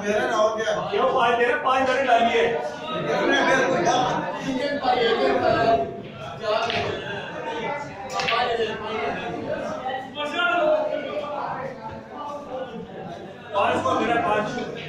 पाँच दे रहे और क्या? क्यों पाँच दे रहे पाँच डालिए। पाँच को पाँच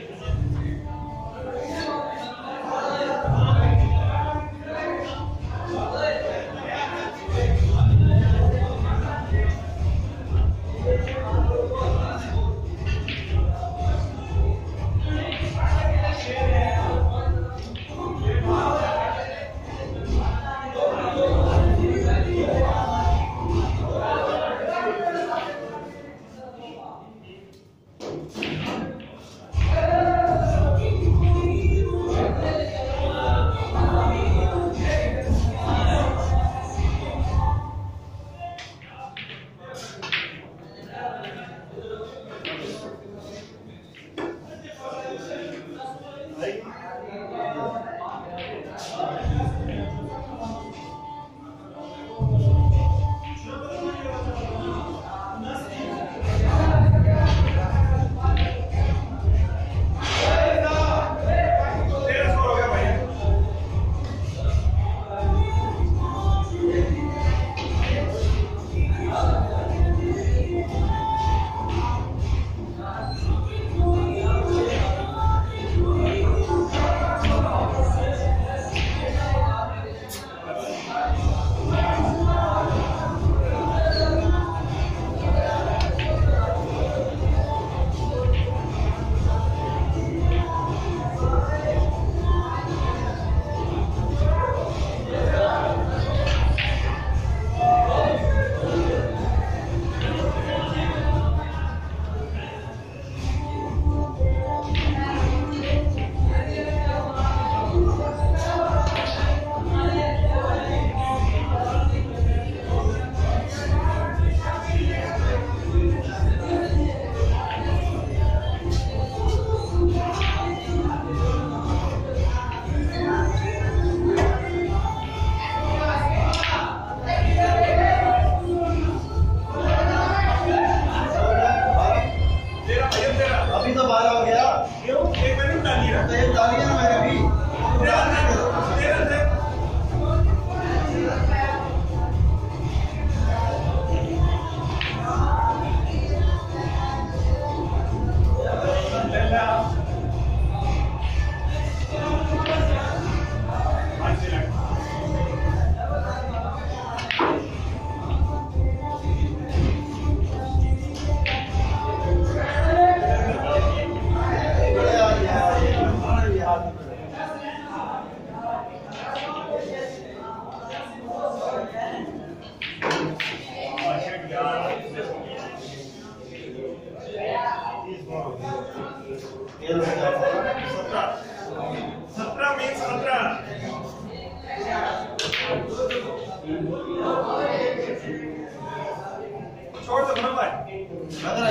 Va a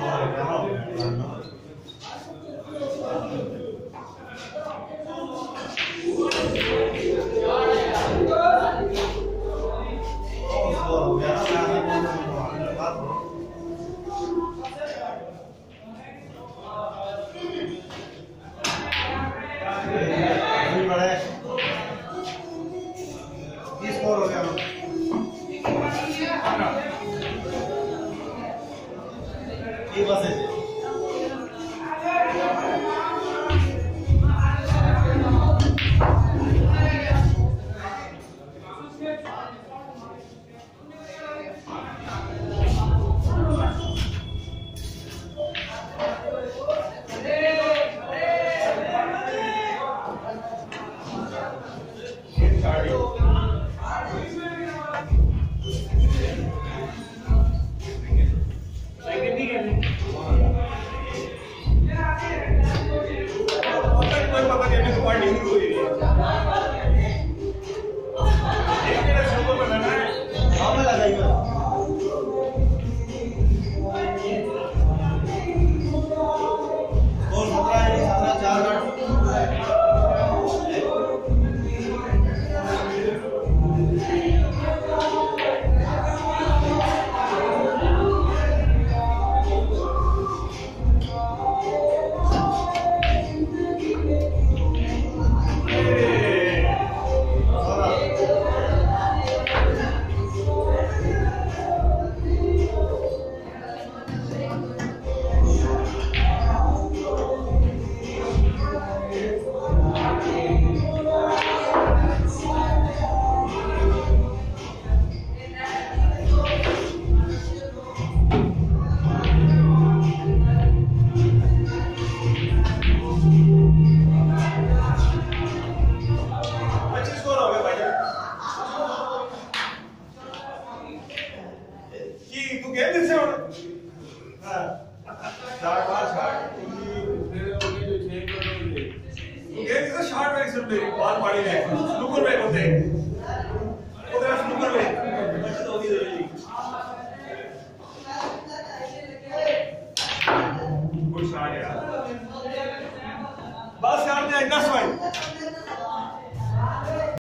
Oh, no. No. Short में सिर्फ़ मेरी बाल पड़ी ಸ್ನೂಕರ್ स्नूकर